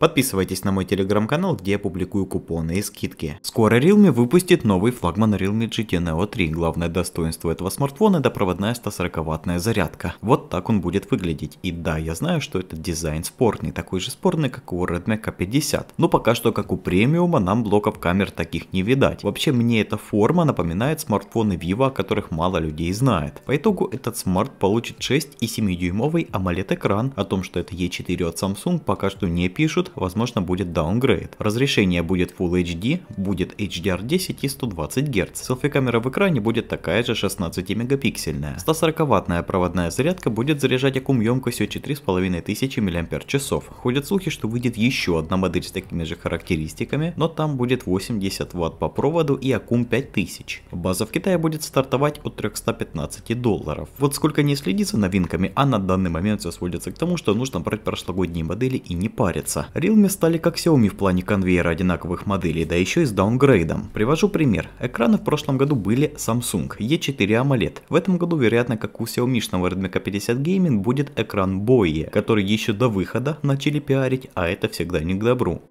Подписывайтесь на мой телеграм-канал, где я публикую купоны и скидки. Скоро Realme выпустит новый флагман Realme GT Neo 3. Главное достоинство этого смартфона это проводная 140 ваттная зарядка. Вот так он будет выглядеть. И да, я знаю, что этот дизайн спорный, такой же спорный, как у Redmi K50. Но пока что, как у премиума, нам блоков камер таких не видать. Вообще, мне эта форма напоминает смартфоны Vivo, о которых мало людей знает. По итогу, этот смарт получит 6,7 дюймовый AMOLED экран. О том, что это E4 от Samsung, пока что не пишут, возможно будет downgrade. Разрешение будет Full HD, будет HDR10 и 120 Гц. Селфи-камера в экране будет такая же 16 мегапиксельная. 140 ваттная проводная зарядка будет заряжать аккум емкостью 4500 мАч. Ходят слухи, что выйдет еще одна модель с такими же характеристиками, но там будет 80 Вт по проводу и аккум 5000. База в Китае будет стартовать от 315 долларов. Вот сколько не следи новинками, а на данный момент все сводится к тому, что нужно брать прошлогодние модели и не париться. Realme стали как Xiaomi в плане конвейера одинаковых моделей, да еще и с даунгрейдом. Привожу пример. Экраны в прошлом году были Samsung E4 AMOLED. В этом году, вероятно, как у Xiaomi Redmi K50 Gaming, будет экран Boye, который еще до выхода начали пиарить, а это всегда не к добру.